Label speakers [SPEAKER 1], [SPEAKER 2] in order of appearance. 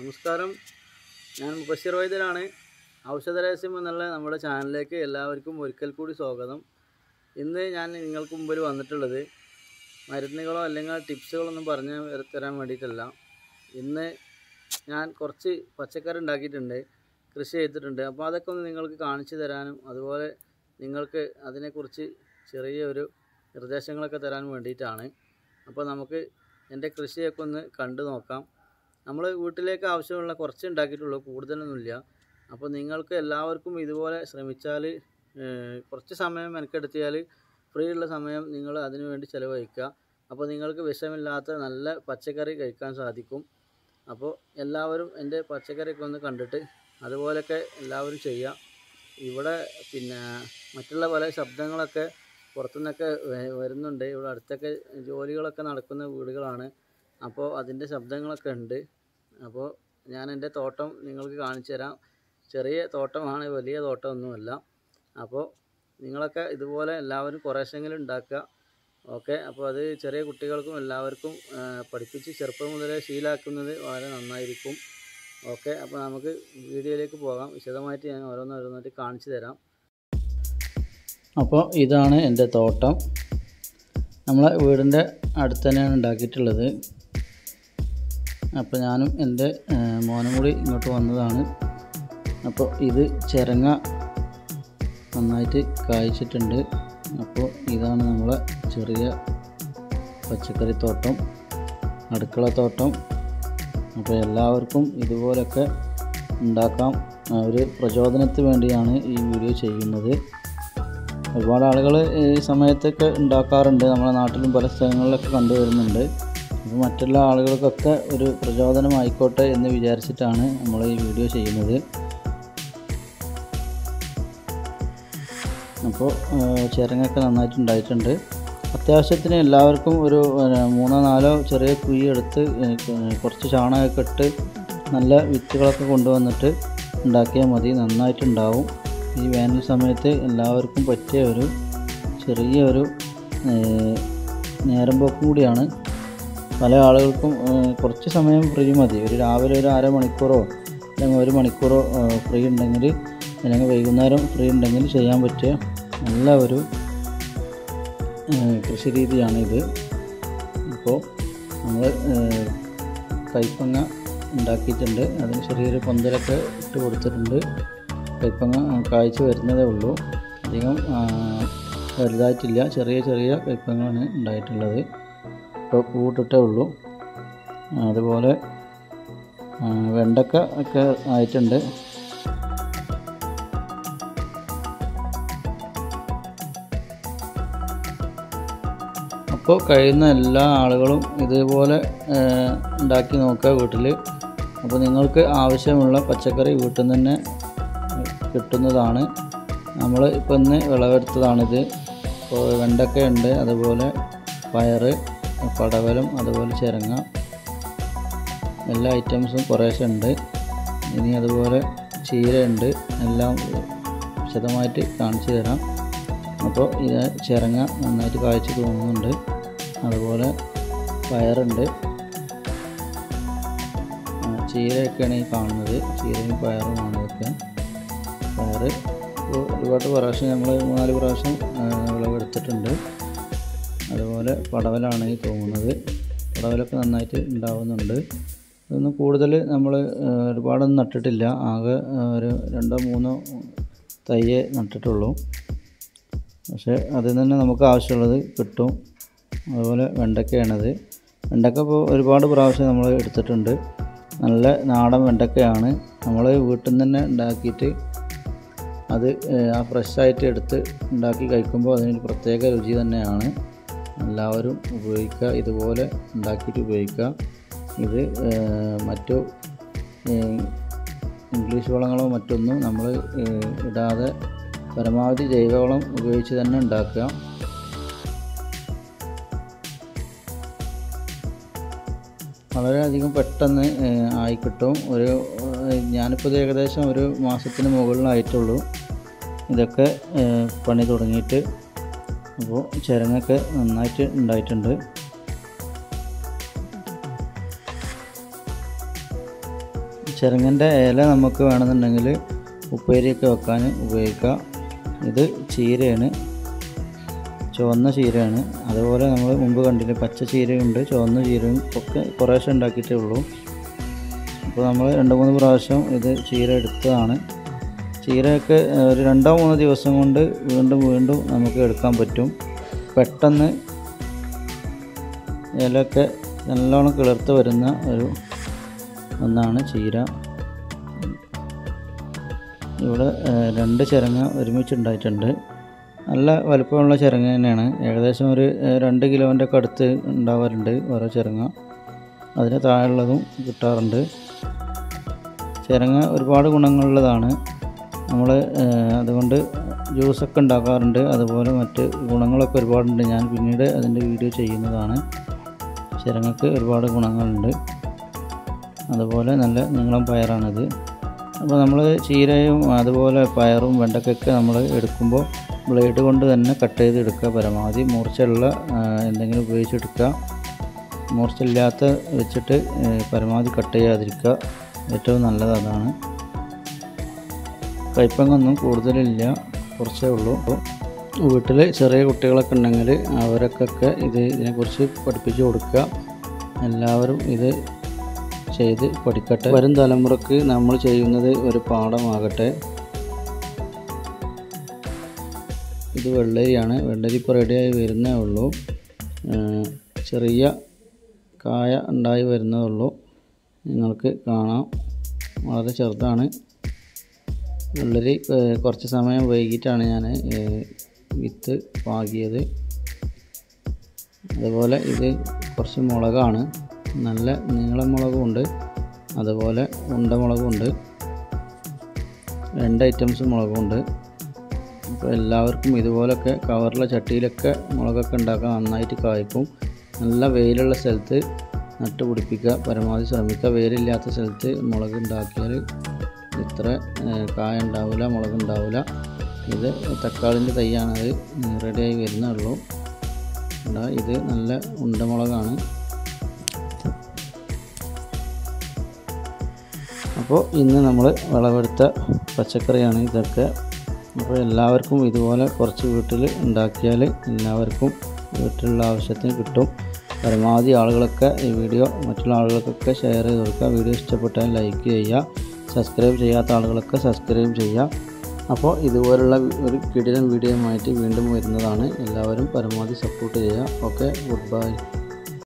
[SPEAKER 1] നമസ്കാരം. ഞാൻ മുബഷിർ വൈദ്യരാണ് ഔഷധരഹസ്യം എന്നുള്ള നമ്മുടെ ചാനലിലേക്ക് എല്ലാവർക്കും ഒരിക്കൽ കൂടി സ്വാഗതം. ഇന്ന് ഞാൻ നിങ്ങൾക്ക് മുമ്പിൽ വന്നിട്ടുള്ളത് മരുന്നുകളോ അല്ലെങ്കിൽ ടിപ്സുകളൊന്നും പറഞ്ഞു തരാൻ വേണ്ടിയിട്ടല്ല. ഇന്ന് ഞാൻ കുറച്ച് പച്ചക്കറി ഉണ്ടാക്കിയിട്ടുണ്ട്. കൃഷി ചെയ്തിട്ടുണ്ട്. അപ്പോൾ അതൊക്കെ ഒന്ന് നിങ്ങൾക്ക് കാണിച്ചു തരാനും അതുപോലെ നിങ്ങൾക്ക് അതിനെക്കുറിച്ച് ചെറിയൊരു നിർദ്ദേശങ്ങളൊക്കെ തരാൻ വേണ്ടിയിട്ടാണ്. അപ്പോൾ നമുക്ക് എന്റെ കൃഷിയൊക്കെ ഒന്ന് കണ്ടു നോക്കാം. നമ്മൾ വീട്ടിലേക്ക് ആവശ്യമുള്ള കുറച്ച് ഉണ്ടാക്കിയിട്ടുള്ളൂ കൂടുതലൊന്നുമില്ല. അപ്പോൾ നിങ്ങൾക്ക് എല്ലാവർക്കും ഇതുപോലെ ശ്രമിച്ചാൽ കുറച്ച് സമയം മെനക്കെടുത്തിയാൽ ഫ്രീ ഉള്ള സമയം നിങ്ങൾ അതിനു വേണ്ടി ചിലവഴിക്കുക. അപ്പോൾ നിങ്ങൾക്ക് വിഷമില്ലാത്ത നല്ല പച്ചക്കറി കഴിക്കാൻ സാധിക്കും. അപ്പോൾ എല്ലാവരും എന്റെ പച്ചക്കറിയൊക്കെ ഒന്ന് കണ്ടിട്ട് അതുപോലെയൊക്കെ എല്ലാവരും ചെയ്യുക. ഇവിടെ പിന്നെ മറ്റുള്ള പല ശബ്ദങ്ങളൊക്കെ പുറത്തുനിന്നൊക്കെ വരുന്നുണ്ട്. ഇവിടെ അടുത്തൊക്കെ ജോലികളൊക്കെ നടക്കുന്ന വീടുകളാണ്. അപ്പോൾ അതിന്റെ ശബ്ദങ്ങളൊക്കെ ഉണ്ട്. അപ്പോൾ ഞാൻ എന്റെ തോട്ടം നിങ്ങൾക്ക് കാണിച്ചു തരാം. ചെറിയ തോട്ടമാണ് വലിയ തോട്ടമൊന്നുമല്ല. അപ്പോൾ നിങ്ങളൊക്കെ ഇതുപോലെ എല്ലാവരും കുറേശ്ശെങ്കിലും ഉണ്ടാക്കുക. ഓക്കെ? അപ്പോൾ അത് ചെറിയ കുട്ടികൾക്കും എല്ലാവർക്കും പഠിപ്പിച്ച് ചെറുപ്പം മുതലേ ശീലാക്കുന്നത് വളരെ നന്നായിരിക്കും. ഓക്കെ? അപ്പോൾ നമുക്ക് വീഡിയോയിലേക്ക് പോകാം. വിശദമായിട്ട് ഞാൻ ഓരോന്നോരോന്നായിട്ട് കാണിച്ചു തരാം. അപ്പോൾ ഇതാണ് എന്റെ തോട്ടം. നമ്മളെ വീടിന്റെ അടുത്ത് തന്നെയാണ് ഉണ്ടാക്കിയിട്ടുള്ളത്. അപ്പോൾ ഞാനും എന്റെ മോനും കൂടി ഇങ്ങോട്ട് വന്നതാണ്. അപ്പോൾ ഇത് ചിരങ്ങ നന്നായിട്ട് കായ്ച്ചിട്ടുണ്ട്. അപ്പോൾ ഇതാണ് നമ്മളെ ചെറിയ പച്ചക്കറി തോട്ടം അടുക്കള തോട്ടം. അപ്പോൾ എല്ലാവർക്കും ഇതുപോലൊക്കെ ഉണ്ടാക്കാം. ഒരു പ്രചോദനത്തിന് വേണ്ടിയാണ് ഈ വീഡിയോ ചെയ്യുന്നത്. ഒരുപാട് ആളുകൾ ഈ സമയത്തൊക്കെ ഉണ്ടാക്കാറുണ്ട്. നമ്മുടെ നാട്ടിലും പല സ്ഥലങ്ങളിലൊക്കെ കണ്ടുവരുന്നുണ്ട്. അപ്പോൾ മറ്റുള്ള ആളുകൾക്കൊക്കെ ഒരു പ്രചോദനമായിക്കോട്ടെ എന്ന് വിചാരിച്ചിട്ടാണ് നമ്മൾ ഈ വീഡിയോ ചെയ്യുന്നത്. അപ്പോൾ ചിരങ്ങൊക്കെ നന്നായിട്ട് ഉണ്ടായിട്ടുണ്ട് അത്യാവശ്യത്തിന് എല്ലാവർക്കും ഒരു മൂന്നോ നാലോ ചെറിയ കുഴി എടുത്ത് കുറച്ച് ചാണകമൊക്കെ ഇട്ട് നല്ല വിത്തുകളൊക്കെ കൊണ്ടുവന്നിട്ട് ഉണ്ടാക്കിയാൽ മതി. നന്നായിട്ടുണ്ടാവും. ഈ വേനൽ സമയത്ത് എല്ലാവർക്കും പറ്റിയ ഒരു ചെറിയ ഒരു നേരം പോക്കും കൂടിയാണ്. പല ആളുകൾക്കും കുറച്ച് സമയം ഫ്രീ മതി. ഒരു രാവിലെ ഒരു അരമണിക്കൂറോ അല്ലെങ്കിൽ ഒരു മണിക്കൂറോ ഫ്രീ ഉണ്ടെങ്കിൽ അല്ലെങ്കിൽ വൈകുന്നേരം ഫ്രീ ഉണ്ടെങ്കിൽ ചെയ്യാൻ പറ്റിയ നല്ല ഒരു കൃഷി രീതിയാണിത് ഇപ്പോൾ നമ്മൾ കൈപ്പങ്ങ ഉണ്ടാക്കിയിട്ടുണ്ട്. അതിന് ചെറിയൊരു പന്തലൊക്കെ ഇട്ട് കൊടുത്തിട്ടുണ്ട്. കൈപ്പങ്ങ കാഴ്ച വരുന്നതേ ഉള്ളൂ. അധികം വലുതായിട്ടില്ല. ചെറിയ ചെറിയ കൈപ്പങ്ങളാണ് ഉണ്ടായിട്ടുള്ളത്. പൂട്ടിട്ടേ ഉള്ളൂ. അതുപോലെ വെണ്ടക്ക ഒക്കെ ആയിട്ടുണ്ട്. അപ്പോൾ കഴിയുന്ന എല്ലാ ആളുകളും ഇതുപോലെ ഉണ്ടാക്കി നോക്കുക വീട്ടിൽ അപ്പോൾ നിങ്ങൾക്ക് ആവശ്യമുള്ള പച്ചക്കറി വീട്ടിൽ നിന്ന് തന്നെ കിട്ടുന്നതാണ്. നമ്മൾ ഇപ്പം ഇന്ന് വിളവെടുത്തതാണിത്. ഇപ്പോൾ വെണ്ടക്കയുണ്ട് അതുപോലെ പയറ് പടവലം അതുപോലെ ചിരങ്ങ എല്ലാ ഐറ്റംസും കുറേശ്ശെ ഉണ്ട്. ഇനി അതുപോലെ ചീരയുണ്ട്. എല്ലാം വിശദമായിട്ട് കാണിച്ചു തരാം. അപ്പോൾ ഇത് ചിരങ്ങ നന്നായിട്ട് കാഴ്ച തോന്നുന്നുണ്ട് അതുപോലെ പയറുണ്ട്. ചീരയൊക്കെയാണ് ഈ കാണുന്നത്. ചീരയും പയറുമാണ് ഇതൊക്കെ. ഇപ്പോൾ ഒരുപാട് പ്രാവശ്യം ഞങ്ങൾ മൂന്നാൽ പ്രാവശ്യം വിളവെടുത്തിട്ടുണ്ട്. അതുപോലെ പടവലാണ് ഈ തോന്നുന്നത്. പടവലൊക്കെ നന്നായിട്ട് ഉണ്ടാവുന്നുണ്ട്. ഇതൊന്നും കൂടുതൽ നമ്മൾ ഒരുപാടൊന്നും നട്ടിട്ടില്ല. ആകെ ഒരു രണ്ടോ മൂന്നോ തയ്യേ നട്ടിട്ടുള്ളൂ. പക്ഷേ അതിൽ തന്നെ നമുക്ക് ആവശ്യമുള്ളത് കിട്ടും. അതുപോലെ വെണ്ടക്കയാണത്. വെണ്ടക്ക ഇപ്പോൾ ഒരുപാട് പ്രാവശ്യം നമ്മൾ എടുത്തിട്ടുണ്ട്. നല്ല നാടൻ വെണ്ടക്കയാണ്. നമ്മൾ വീട്ടിൽ നിന്ന് തന്നെ ഉണ്ടാക്കിയിട്ട് അത് ആ ഫ്രഷായിട്ട് എടുത്ത് ഉണ്ടാക്കി കഴിക്കുമ്പോൾ അതിനൊരു പ്രത്യേക രുചി തന്നെയാണ്. എല്ലാവരും ഉപയോഗിക്കുക ഇതുപോലെ ഉണ്ടാക്കിയിട്ട് ഉപയോഗിക്കുക. ഇത് മറ്റു ഇംഗ്ലീഷ് വളങ്ങളോ മറ്റൊന്നും നമ്മൾ ഇടാതെ പരമാവധി ജൈവവളം ഉപയോഗിച്ച് തന്നെ ഉണ്ടാക്കുക. വളരെയധികം പെട്ടെന്ന് ആയിക്കിട്ടും. ആയി കിട്ടും ഒരു ഞാനിപ്പോൾ ഏകദേശം ഒരു മാസത്തിന് മുകളിലായിട്ടുള്ളൂ. ഇതൊക്കെ പണി തുടങ്ങിയിട്ട് അപ്പോൾ ചിരങ്ങൊക്കെ നന്നായിട്ട് ഉണ്ടായിട്ടുണ്ട്. ചിരങ്ങന്റെ ഇല നമുക്ക് വേണമെന്നുണ്ടെങ്കിൽ ഉപ്പേരിയൊക്കെ വെക്കാൻ ഉപയോഗിക്കാം. ഇത് ചീരയാണ് ചുവന്ന ചീരയാണ്. അതുപോലെ നമ്മൾ മുമ്പ് കണ്ടില്ല പച്ച ചീരയുണ്ട് ചുവന്ന ചീരയും ഒക്കെ കുറേശ്ശെ ഉണ്ടാക്കിയിട്ടേ ഉള്ളൂ. അപ്പോൾ നമ്മൾ രണ്ട് മൂന്ന് പ്രാവശ്യം ഇത് ചീര എടുത്തതാണ്. ചീരയൊക്കെ ഒരു രണ്ടോ മൂന്നോ ദിവസം കൊണ്ട് വീണ്ടും വീണ്ടും നമുക്ക് എടുക്കാൻ പറ്റും. പെട്ടെന്ന് ഇലയൊക്കെ നല്ലോണം കിളിർത്ത് വരുന്ന ഒരു ഒന്നാണ് ചീര. ഇവിടെ രണ്ട് ചിരങ്ങ ഒരുമിച്ചുണ്ടായിട്ടുണ്ട്. നല്ല വലുപ്പമുള്ള ചിരങ്ങ തന്നെയാണ്. ഏകദേശം ഒരു രണ്ട് കിലോന്റെ ഒക്കെ അടുത്ത് ഉണ്ടാവാറുണ്ട് ഓരോ ചിരങ്ങ. അതിന് താഴെയുള്ളതും കിട്ടാറുണ്ട്. ചിരങ്ങ ഒരുപാട് ഗുണങ്ങളുള്ളതാണ്. നമ്മൾ അതുകൊണ്ട് ജ്യൂസൊക്കെ ഉണ്ടാക്കാറുണ്ട്. അതുപോലെ മറ്റ് ഗുണങ്ങളൊക്കെ ഒരുപാടുണ്ട്. ഞാൻ പിന്നീട് അതിന്റെ വീഡിയോ ചെയ്യുന്നതാണ്. ചിരങ്ങക്ക് ഒരുപാട് ഗുണങ്ങളുണ്ട്. അതുപോലെ നല്ല നീളം പയറാണിത്. അപ്പോൾ നമ്മൾ ചീരയും അതുപോലെ പയറും വെണ്ടക്കൊക്കെ നമ്മൾ എടുക്കുമ്പോൾ ബ്ലേഡ് കൊണ്ട് തന്നെ കട്ട് ചെയ്ത് എടുക്കുക. പരമാവധി മൂർച്ചയുള്ള എന്തെങ്കിലും ഉപയോഗിച്ചെടുക്കുക. മൂർച്ചയില്ലാത്ത വെച്ചിട്ട് പരമാവധി കട്ട് ചെയ്യാതിരിക്കുക. ഏറ്റവും നല്ലത് അതാണ്. കയ്പങ്ങൊന്നും കൂടുതലില്ല. കുറച്ചേ ഉള്ളൂ. വീട്ടിൽ ചെറിയ കുട്ടികളൊക്കെ ഉണ്ടെങ്കിൽ അവർക്കൊക്കെ ഇത് ഇതിനെക്കുറിച്ച് പഠിപ്പിച്ചു കൊടുക്കുക. എല്ലാവരും ഇത് ചെയ്ത് പഠിക്കട്ടെ. വരും തലമുറയ്ക്ക് നമ്മൾ ചെയ്യുന്നത് ഒരു പാഠമാകട്ടെ. ഇത് വെള്ളരിയാണ്. വെള്ളരി ഇപ്പോൾ റെഡിയായി വരുന്നേ ഉള്ളൂ. ചെറിയ കായ ഉണ്ടായി വരുന്നേ ഉള്ളൂ. നിങ്ങൾക്ക് കാണാം. വളരെ ചെറുതാണ്. വെള്ളരി കുറച്ച് സമയം വൈകിട്ടാണ് ഞാൻ വിത്ത് പാകിയത്. അതുപോലെ ഇത് കുറച്ച് മുളകാണ്. നല്ല നീളം മുളകുമുണ്ട്. അതുപോലെ ഉണ്ട ഉണ്ടമുളകുമുണ്ട് രണ്ട് ഐറ്റംസ് മുളകുമുണ്ട്. അപ്പോൾ എല്ലാവർക്കും ഇതുപോലൊക്കെ കവറിലെ ചട്ടിയിലൊക്കെ മുളകൊക്കെ ഉണ്ടാക്കാൻ നന്നായിട്ട് കായ്ക്കും. നല്ല വെയിലുള്ള സ്ഥലത്ത് നട്ട് പിടിപ്പിക്കുക പരമാവധി ശ്രമിക്കുക. വെയിലില്ലാത്ത സ്ഥലത്ത് മുളക് ഉണ്ടാക്കിയാൽ ഏഹ്, കായ ഉണ്ടാവില്ല മുളക് ഉണ്ടാവില്ല ഇത് തക്കാളിന്റെ തൈയാണത് റെഡിയായി വരുന്നേ ഉള്ളൂ ഇതാ ഇത് നല്ല ഉണ്ടമുളകാണ് അപ്പോൾ ഇന്ന് നമ്മൾ വിളവെടുത്ത പച്ചക്കറിയാണ് ഇതൊക്കെ. അപ്പോൾ എല്ലാവർക്കും ഇതുപോലെ കുറച്ച് വീട്ടിൽ ഉണ്ടാക്കിയാൽ എല്ലാവർക്കും വീട്ടിലുള്ള ആവശ്യത്തിന് കിട്ടും. പരമാവധി ആളുകളൊക്കെ ഈ വീഡിയോ മറ്റുള്ള ആളുകൾക്കൊക്കെ ഷെയർ ചെയ്ത് കൊടുക്കുക. വീഡിയോ ഇഷ്ടപ്പെട്ടാൽ ലൈക്ക് ചെയ്യുക. സബ്സ്ക്രൈബ് ചെയ്യാത്ത ആളുകളൊക്കെ സബ്സ്ക്രൈബ് ചെയ്യുക അപ്പോൾ ഇതുപോലുള്ള ഒരു കിടിലൻ വീഡിയോയുമായിട്ട് വീണ്ടും വരുന്നതാണ്. എല്ലാവരും പരമാവധി സപ്പോർട്ട് ചെയ്യുക. Okay good bye